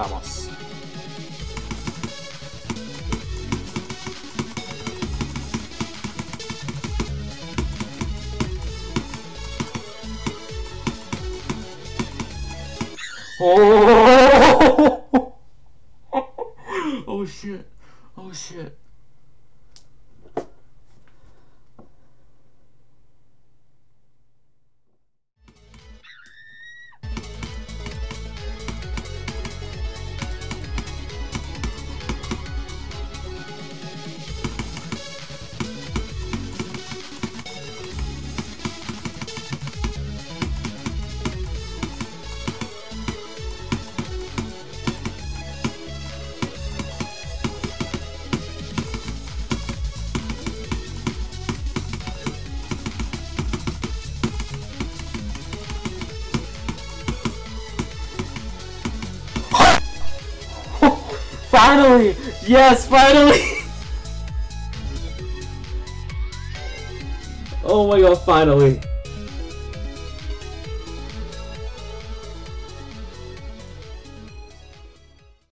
Vamos. Oh! oh shit. Oh shit. Finally! Yes, finally! oh my god, finally!